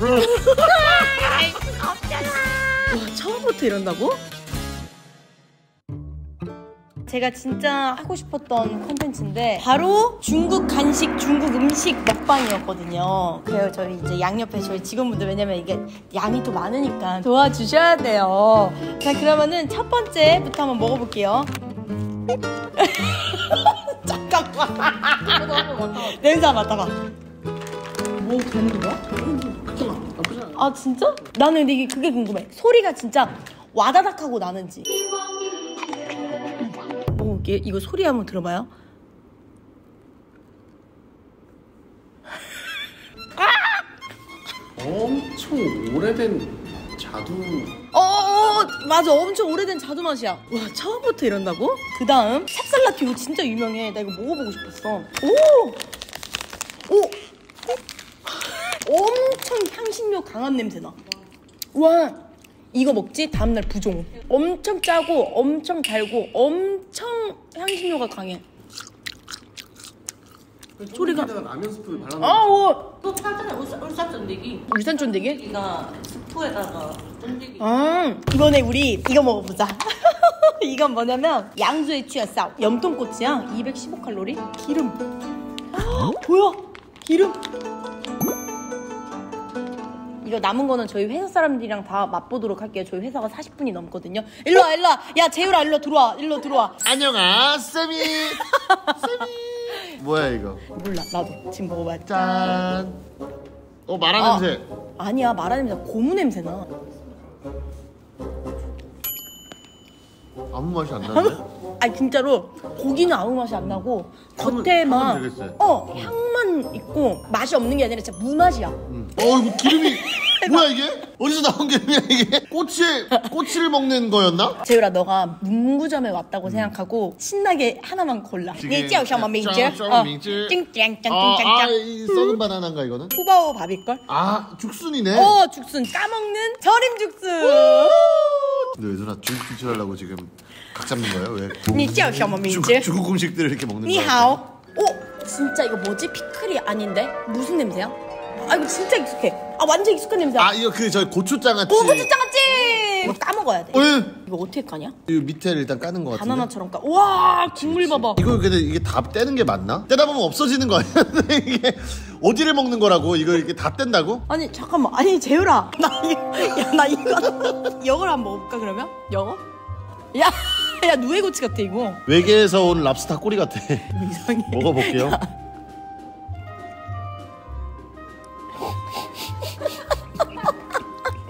와 처음부터 이런다고? 제가 진짜 하고 싶었던 컨텐츠인데 바로 중국 간식, 중국 음식 먹방이었거든요. 그래요 저희 이제 양옆에 저희 직원분들 왜냐면 이게 양이 또 많으니까 도와주셔야 돼요. 자 그러면은 첫 번째부터 한번 먹어볼게요. 잠깐만. 냄새 맡아봐. 오 간이 좋아? 아 진짜? 나는 근데 이게 그게 궁금해. 소리가 진짜 와다닥 하고 나는지. 먹어볼게. 이거 소리 한번 들어봐요. 엄청 오래된 자두 어, 어, 어, 맞아. 엄청 오래된 자두 맛이야. 와, 처음부터 이런다고? 그 다음, 찹쌀라티 이거 진짜 유명해. 나 이거 먹어보고 싶었어. 오! 오! 엄 청 향신료 강한 냄새 나. 와, 이거 먹지? 다음날 부종. 엄청 짜고, 엄청 달고, 엄청 향신료가 강해. 소리가- 가 라면 스프를 발라 아, 오! 또 팔잖아 울산, 쫀디기 울산 쫀디기? 여기가 스프에다가 쫀디기 아, 이번에 우리 이거 먹어보자. 이건 뭐냐면 양주에 취한 쌀 염통꼬치야 215칼로리 기름 아, 보여 기름 이거 남은 거는 저희 회사 사람들이랑 다 맛보도록 할게요. 저희 회사가 40분이 넘거든요. 일로 와 일로 와 야 재율아 일로 들어와 일로 들어와. 안녕하 쌤이. 쌤이. 뭐야 이거? 몰라 나도 지금 먹어봐야 돼 짠. 어, 마라 아. 냄새. 아니야 마라 냄새 고무 냄새 나. 아무 맛이 안 나는데? 아니 진짜로 고기는 아무 맛이 안 나고 겉에만 향은. 어 향만 있고 맛이 없는 게 아니라 진짜 무맛이야. 음. 어이구 기름이 뭐야 이게? 어디서 나온 기름이야 이게? 꼬치 꼬치를 먹는 거였나? 재율아 너가 문구점에 왔다고 음. 생각하고 신나게 하나만 골라. 민지야 샤마 민지. 민지. 찡짱짱찡짱짱. 아이 썩은 바나나인가 이거는? 후바오 밥일 걸? 아 죽순이네. 어 죽순 까먹는 절임 죽순. 근데 얘들아 중국 김치하려고 지금 각 잡는 거예요? 왜? 민지야 샤마 민지. 중국 음식들을 이렇게 먹는 거야? 니하오. 오 어, 진짜 이거 뭐지? 피클이 아닌데? 무슨 냄새야? 아 이거 진짜 익숙해. 아 완전 익숙한 냄새야. 아 이거 그 저 고추장아찌 오 고추장 같지? 이거 까먹어야 돼. 어, 예. 이거 어떻게 까냐? 이 밑에를 일단 까는 거 같은데 바나나처럼 까. 와 국물 봐봐. 이거 근데 이게 다 떼는 게 맞나? 떼다 보면 없어지는 거 아니야? 이게 어디를 먹는 거라고? 이걸 이렇게 다 뗀다고? 아니 잠깐만 아니 재율아 나 이거 야나 이거 이걸 한번 먹어볼까 그러면? 이거? 야야 누에고치 같아 이거 외계에서 온 랍스타 꼬리 같아. 이상해 먹어볼게요.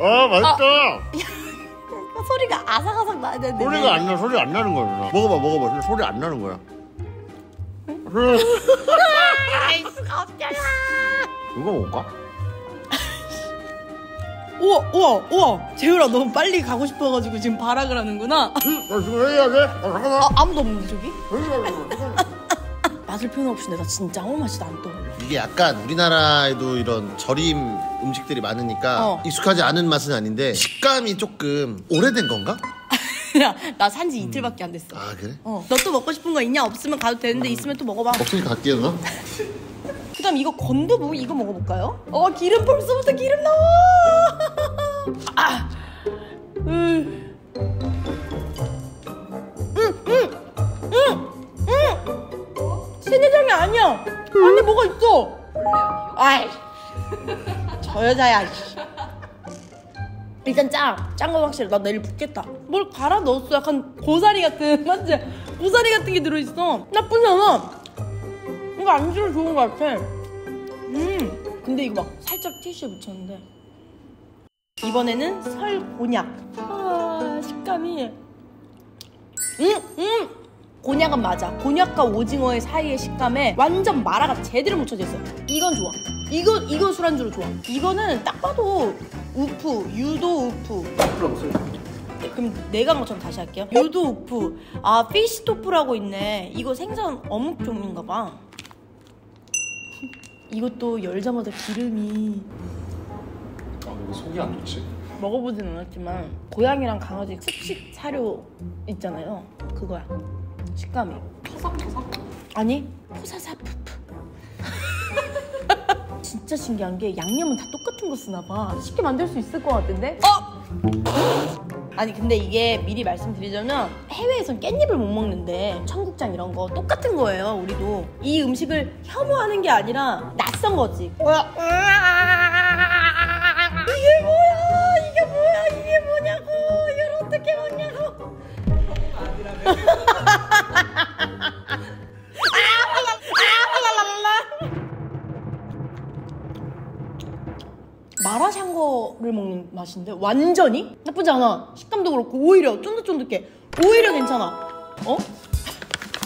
아 맛있다. 그 소리가 아삭아삭 나야 되는데 소리가 안 나, 소리 안 나는 거야. 누나. 먹어봐, 먹어봐. 소리 안 나는 거야. 알 수가 없잖아 이거 먹을까? 우와 우와 우와 재율아 너무 빨리 가고 싶어가지고 지금 발악을 하는구나 응, 나 지금 해야 돼. 아, 잠깐만. 아 아무도 없는데 저기? 맛을 표현 없이 내가 진짜 아무 맛이 안 떠올려 이게 약간 우리나라에도 이런 절임 음식들이 많으니까 어. 익숙하지 않은 맛은 아닌데 식감이 조금 오래된 건가? 야나 산 지 이틀밖에 안 됐어 아 그래? 어. 너 또 먹고 싶은 거 있냐? 없으면 가도 되는데 있으면 또 먹어봐 없으니까 갈게요 누나. 그다음 이거 건두부 이거 먹어볼까요? 어 기름 벌써부터 기름 나와. 아, 음, 음, 안에 뭐가 있어? 아이, 저 여자야. 씨. 일단 짱, 짠 거 확실해. 나 내일 붓겠다. 뭘 갈아 넣었어? 약간 고사리 같은, 맞지? 고사리 같은 게 들어있어. 나쁘지 않아. 이거 안주로 좋은 것 같아. 음, 근데 이거 막 살짝 티슈에 묻혔는데. 이번에는 설 곤약. 아, 식감이. 음, 음! 곤약은 맞아. 곤약과 오징어의 사이의 식감에 완전 마라가 제대로 묻혀져 있어. 이건 좋아. 이거, 이거 술안주로 좋아. 이거는 딱 봐도 우프, 유도 우프. 그럼 내가 한 것처럼 다시 할게요. 유도 우프. 아, fish tofu라고 있네. 이거 생선 어묵 종인가 봐. 이것도 열자마자 기름이 아 근데 속이 안 좋지 먹어보진 않았지만 고양이랑 강아지 습식 사료 있잖아요. 그거야. 식감이. 토삭토삭 아니 포사사푸프. 진짜 진짜 신기한 게 양념은 다 똑같은 거 쓰나 봐. 쉽게 만들 수 있을 것 같은데? 어? 아니 근데 이게 미리 말씀드리자면 해외에선 깻잎을 못 먹는데 청국장 이런 거 똑같은 거예요 우리도 이 음식을 혐오하는 게 아니라 낯선 거지 맛인데 완전히 나쁘지 않아. 식감도 그렇고 오히려 쫀득쫀득해. 오히려 괜찮아. 어?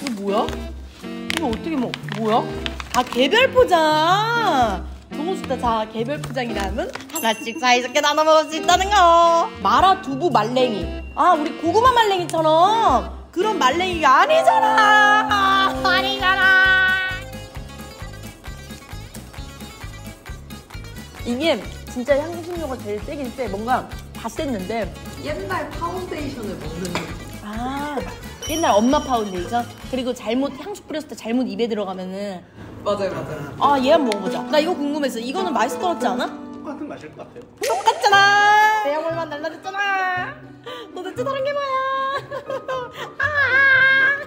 이거 뭐야? 이거 어떻게 먹 뭐야? 아 개별 포장. 좋다. 자 개별 포장이라면 하나씩 사이좋게 나눠 먹을 수 있다는 거. 마라 두부 말랭이. 아 우리 고구마 말랭이처럼 그런 말랭이가 아니잖아. 아니잖아. 이게 진짜 향신료가 제일 세긴 세. 뭔가 다 셌는데. 옛날 파운데이션을 먹는 아, 옛날 엄마 파운데이션? 그리고 잘못 향수 뿌렸을 때 잘못 입에 들어가면은. 맞아요 맞아요 아, 얘 한번 먹어보자. 나 이거 궁금했어. 이거는 맛있을 것 같지 않아? 똑같은 맛일 것 같아요. 똑같잖아! 모양만 달라졌잖아! 도대체 다른 게 뭐야? 아!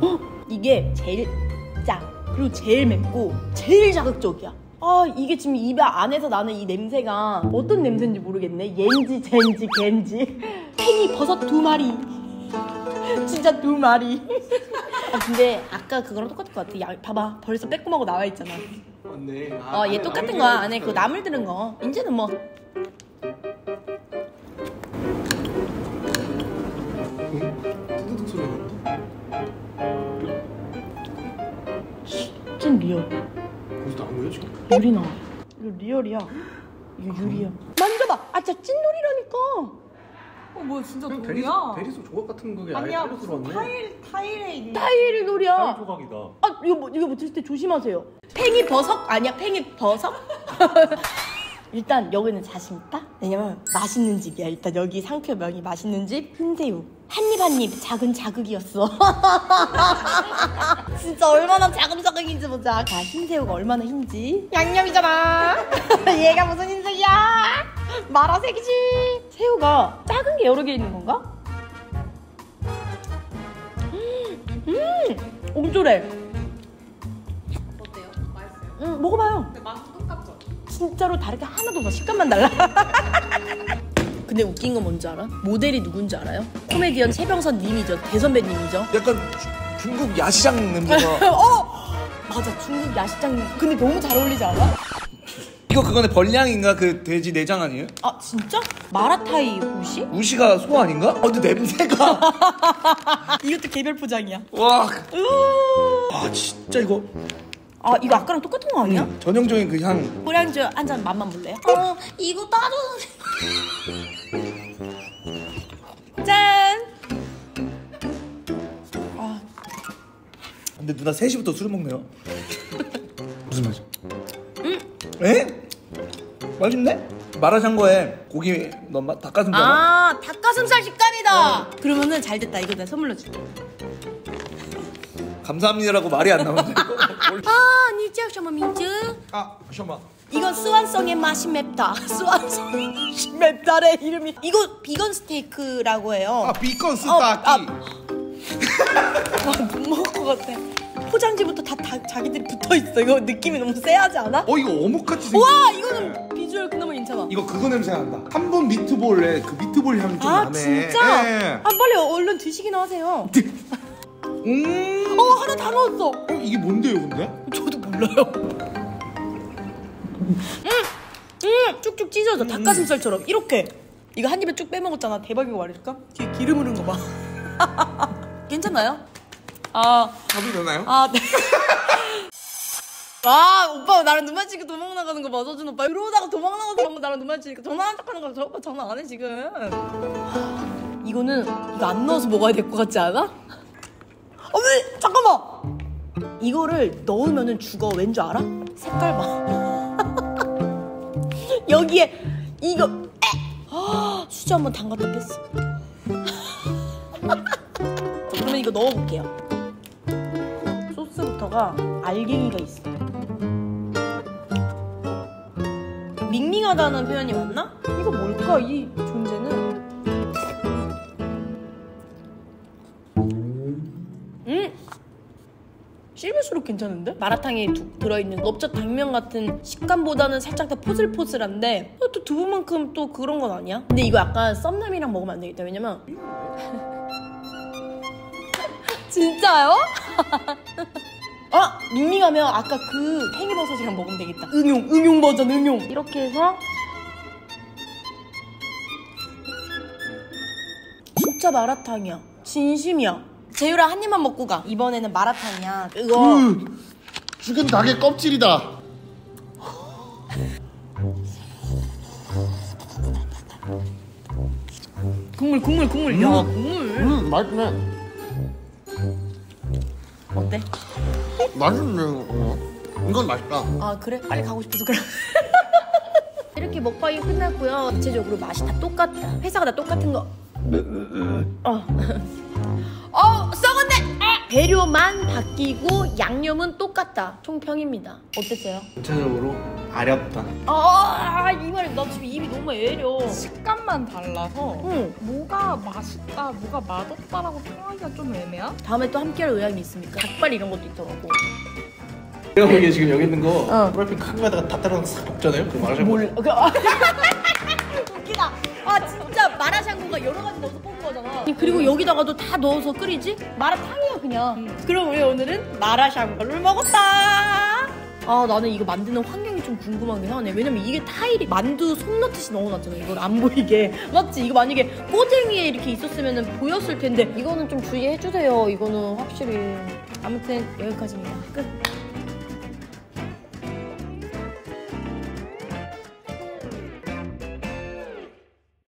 어? 이게 제일 짜. 그리고 제일 맵고 제일 자극적이야. 아 이게 지금 입 안에서 나는 이 냄새가 어떤 냄새인지 모르겠네. 옌지, 젠지, 겐지. 팽이 버섯 두 마리. 진짜 두 마리. 아 근데 아까 그거랑 똑같을 것 같아. 야, 봐봐 벌써 빼꼼하고 나와 있잖아. 맞네. 어얘 똑같은 거야. 안에 그 나물 들은 거. 이제는 뭐 Real. 거기서 나온 거예요 지금? 유리 나와. 이거 real이야. 이거 유리야. 만져봐. 아 진짜 찐돌이라니까. 어 뭐야 진짜 그냥 돌이야 대리석 대리석 조각 같은 거게 아예 아니야 따로 무슨 들어왔네. 타일 타일에 있는 타일 돌이야. 타일 조각이다. 아 이거 뭐 이거 붙일 때 조심하세요. 팽이 버섯 아니야 팽이 버섯? 일단 여기는 자신 있다. 왜냐면 맛있는 집이야. 일단 여기 상표명이 맛있는 집 흰새우. 한입 한입 작은 자극이었어. 진짜 얼마나 작은 자극인지 보자. 자 흰새우가 얼마나 흰지. 양념이잖아. 얘가 무슨 흰색이야? 마라색이지. 새우가 작은 게 여러 개 있는 건가? 음, 음, 옹졸해. 어때요? 맛있어요? 응, 먹어봐요. 진짜로 다르게 하나도 없어. 식감만 달라. 근데 웃긴 건 뭔지 알아? 모델이 누군지 알아요? 코미디언 최병선 님이죠. 대선배님이죠. 약간 주- 중국 야시장 냄새가 어! 맞아. 중국 야시장. 근데 너무 잘 어울리지 않아? 이거 그거네 벌량인가 그 돼지 내장 아니에요? 아, 진짜? 마라타이 우시? 우시가 소 아닌가? 어 근데 냄새가 이것도 개별 포장이야. 와, 으. 아 진짜 이거 아, 이거 아까랑 똑같은 거 아니야? 음, 전형적인 그향 꼬량주 한 잔 맛만 볼래요? 어, 이거 따로. 짠! 아, 근데 누나 3시부터 술 먹네요 무슨 맛이야? 응? 에? 맛있네? 마라샹궈에 고기 넣은 맛 닭가슴살 맛? 아, 닭가슴살 식감이다. 그러면은 잘 됐다. 이거 내가 선물로 줄게. 감사합니다라고 말이 안 나오는데 원래- 아, 니지야 셔머 민즈. 아 이건 스완성의 맛이 맵다. 맛이 맵다래 이름이. 이거 비건 스테이크라고 해요. 아 비건 어, 스타키 아, 못 먹을 것 같아. 포장지부터 다, 다 자기들이 붙어 있어. 이거 느낌이 너무 쎄하지 않아? 어 이거 어묵같이 생겼 와, 이거는 비주얼 그나마 괜찮아. 이거 그거 냄새 난다 한번 미트볼에 그 미트볼 향이 좀 아, 나네 진짜? 예. 아, 빨리 얼른 드시기나 하세요. 음 어, 하나 다 넣었어. 어, 이게 뭔데요 근데? 저도 몰라요. 음, 음, 쭉쭉 찢어져 닭가슴살처럼 이렇게. 이거 한 입에 쭉 빼먹었잖아. 대박이고 말일까? 뒤에 기름 흐르는 거 봐. 괜찮나요? 아, 답이 되나요? 아, 네. 아, 오빠 나랑 눈 맞추니까 도망 나가는 거 봐, 서준 오빠. 이러다가 도망 나가서 방금 나랑 눈 맞추니까 전화 한 척 하는 거, 저 오빠 전화 안 해, 지금. 이거는, 이거 안 넣어서 먹어야 될 것 같지 않아? 어머, 잠깐만! 이거를 넣으면은 죽어. 왠 줄 알아? 색깔 봐. 여기에, 이거, 에! 아, 수지 한번 담갔다 뺐어. 자, 그러면 이거 넣어볼게요. 여기다가 알갱이가 있어. 밍밍하다는 표현이 맞나? 이거 뭘까 이 씹을수록 괜찮은데? 마라탕에 두- 들어있는 넓적 당면 같은 식감보다는 살짝 더 포슬포슬한데 또 두부만큼 또 그런 건 아니야? 근데 이거 약간 썸남이랑 먹으면 안 되겠다 왜냐면 진짜요? 어 밍밍하면 아까 그 팽이버섯이랑 먹으면 되겠다 응용 응용 버전 응용 이렇게 해서 진짜 마라탕이야 진심이야 재유라 한 입만 먹고 가 이번에는 마라탕이야 이거 음, 죽은 닭의 껍질이다. 국물 국물 국물 야 국물 음, 맛있네. 어때? 맛있네. 어. 이건 맛있다. 아 그래? 빨리 가고 싶어서 그래 이렇게 먹방이 끝났고요 전체적으로 맛이 다 똑같다 회사가 다 똑같은 거 어. 어 썩었네 아! 배료만 바뀌고 양념은 똑같다 총평입니다 어땠어요? 전체적으로 아렵다. 아이 말이 나 지금 입이 너무 애려 식감만 달라서 응 뭐가 맛있다, 뭐가 맛없다라고 평하기가 좀 애매한? 다음에 또 함께할 의향이 있습니까? 닭발 이런 것도 있더라고 내가 보기에 지금 여기 있는 거 어. 프라이팬 큰 거에다가 다 따라 싹 볶잖아요. 그 마라샹궈. 몰라. 웃기다 아 진짜 마라샹궈가 여러 가지 넣어서 그리고 여기다가도 다 넣어서 끓이지? 마라탕이야 그냥. 그럼 우리 오늘은 마라샹궈를 먹었다. 아 나는 이거 만드는 환경이 좀 궁금하긴 하네. 왜냐면 이게 타일이 만두 속 넣듯이 넣어놨잖아. 이걸 안 보이게. 맞지? 이거 만약에 꼬쟁이에 이렇게 있었으면 보였을 텐데. 이거는 좀 주의해주세요. 이거는 확실히. 아무튼 여기까지입니다. 끝